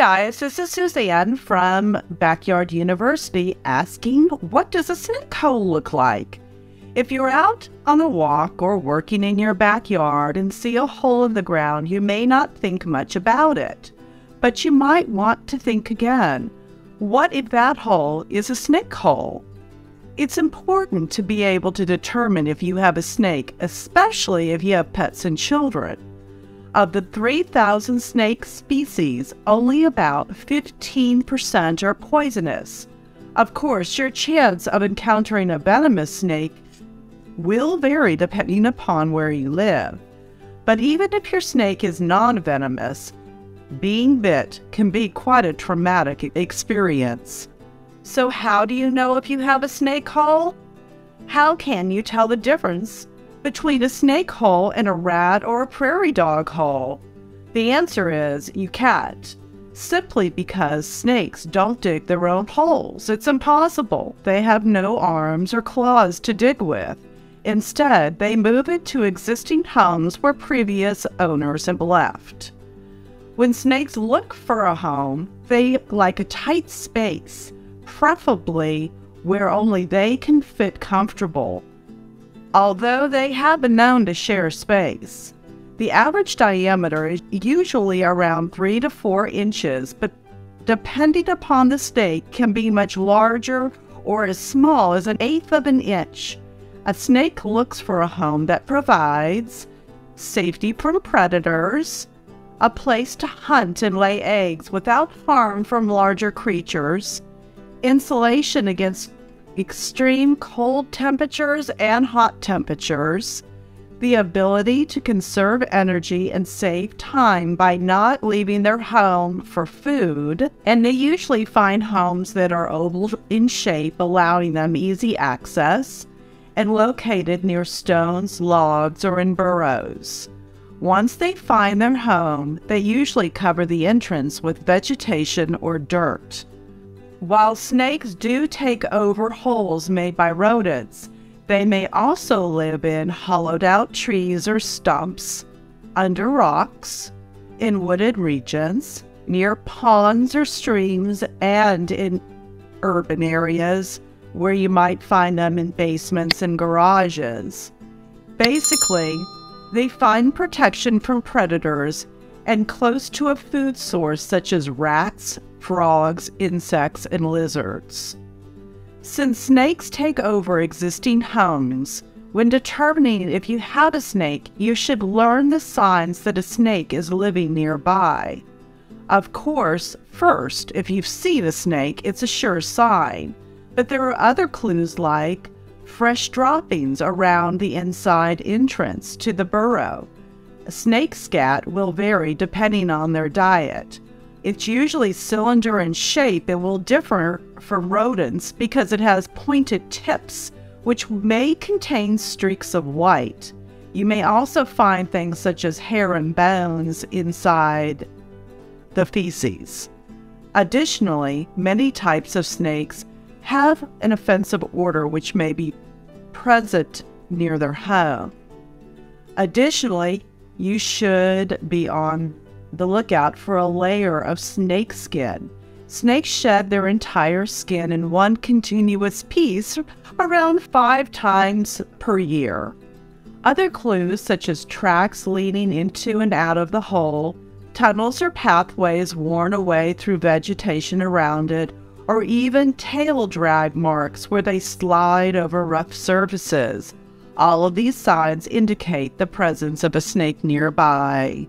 guys, this is Suzanne from Backyard University asking, what does a snake hole look like? If you're out on a walk or working in your backyard and see a hole in the ground, you may not think much about it, but you might want to think again. What if that hole is a snake hole? It's important to be able to determine if you have a snake, especially if you have pets and children. Of the 3,000 snake species, only about 15% are poisonous. Of course, your chance of encountering a venomous snake will vary depending upon where you live. But even if your snake is non venomous, being bit can be quite a traumatic experience. So, how do you know if you have a snake hole? How can you tell the difference between a snake hole and a rat or a prairie dog hole? The answer is you can't, simply because snakes don't dig their own holes. It's impossible. They have no arms or claws to dig with. Instead, they move into existing homes where previous owners have left. When snakes look for a home, they like a tight space, preferably where only they can fit comfortable although they have been known to share space. The average diameter is usually around 3 to 4 inches, but depending upon the snake, can be much larger or as small as an eighth of an inch. A snake looks for a home that provides safety from predators, a place to hunt and lay eggs without harm from larger creatures, insulation against extreme cold temperatures and hot temperatures, the ability to conserve energy and save time by not leaving their home for food, and they usually find homes that are oval in shape, allowing them easy access, and located near stones, logs, or in burrows. Once they find their home, they usually cover the entrance with vegetation or dirt. While snakes do take over holes made by rodents, they may also live in hollowed out trees or stumps, under rocks, in wooded regions, near ponds or streams, and in urban areas where you might find them in basements and garages. Basically, they find protection from predators and close to a food source such as rats, frogs, insects, and lizards. Since snakes take over existing homes, when determining if you have a snake, you should learn the signs that a snake is living nearby. Of course, first, if you've seen a snake, it's a sure sign, but there are other clues like fresh droppings around the inside entrance to the burrow. A snake scat will vary depending on their diet. It's usually cylinder in shape and will differ from rodents because it has pointed tips, which may contain streaks of white. You may also find things such as hair and bones inside the feces. Additionally, many types of snakes have an offensive odor which may be present near their home. Additionally, you should be on the lookout for a layer of snake skin. Snakes shed their entire skin in one continuous piece around five times per year. Other clues, such as tracks leading into and out of the hole, tunnels or pathways worn away through vegetation around it, or even tail drag marks where they slide over rough surfaces. All of these signs indicate the presence of a snake nearby.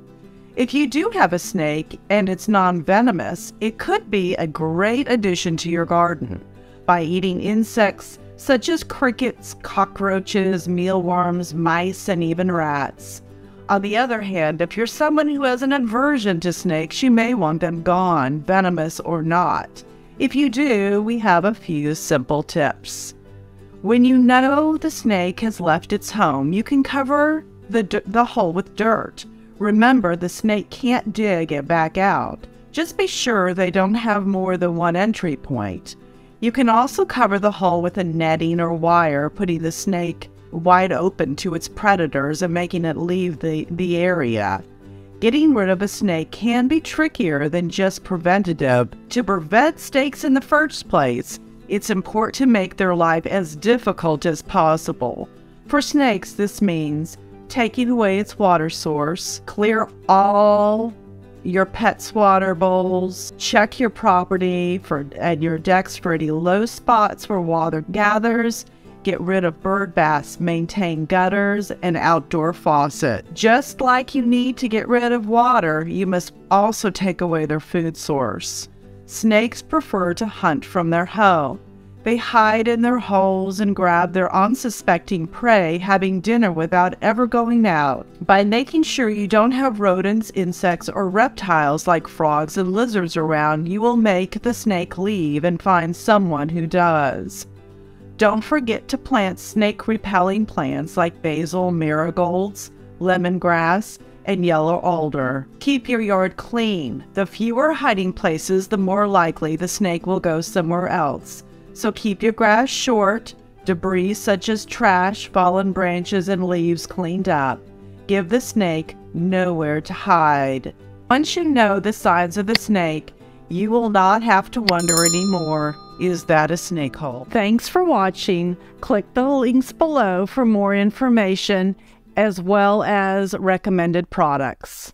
If you do have a snake and it's non venomous, it could be a great addition to your garden mm-hmm. by eating insects such as crickets, cockroaches, mealworms, mice, and even rats. On the other hand, if you're someone who has an aversion to snakes, you may want them gone, venomous or not. If you do, we have a few simple tips. When you know the snake has left its home, you can cover the, the hole with dirt. Remember, the snake can't dig it back out. Just be sure they don't have more than one entry point. You can also cover the hole with a netting or wire, putting the snake wide open to its predators and making it leave the, the area. Getting rid of a snake can be trickier than just preventative. To prevent snakes in the first place, it's important to make their life as difficult as possible. For snakes, this means taking away its water source, clear all your pet's water bowls, check your property for and your decks for any low spots where water gathers, get rid of bird baths, maintain gutters and outdoor faucet. Just like you need to get rid of water, you must also take away their food source. Snakes prefer to hunt from their home. They hide in their holes and grab their unsuspecting prey, having dinner without ever going out. By making sure you don't have rodents, insects, or reptiles like frogs and lizards around, you will make the snake leave and find someone who does. Don't forget to plant snake repelling plants like basil, marigolds, lemongrass, and yellow alder. Keep your yard clean. The fewer hiding places, the more likely the snake will go somewhere else. So keep your grass short, debris such as trash, fallen branches, and leaves cleaned up. Give the snake nowhere to hide. Once you know the signs of the snake, you will not have to wonder anymore, is that a snake hole? Thanks for watching. Click the links below for more information as well as recommended products.